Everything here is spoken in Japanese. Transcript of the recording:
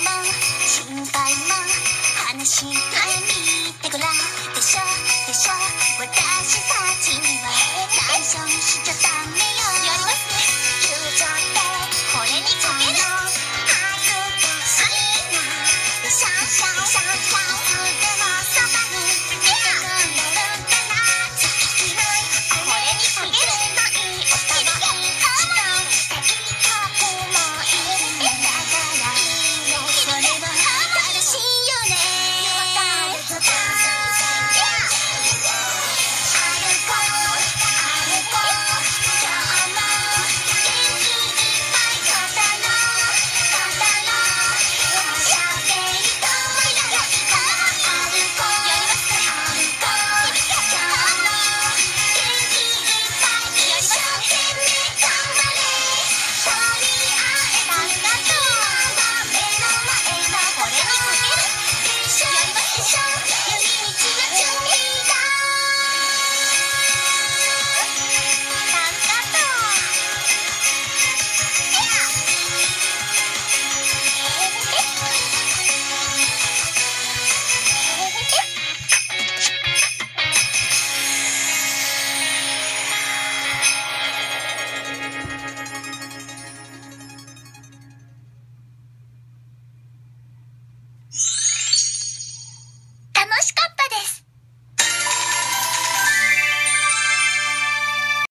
も心配も話してみてごらん。でしょでしょ私たちには内緒にしちゃった。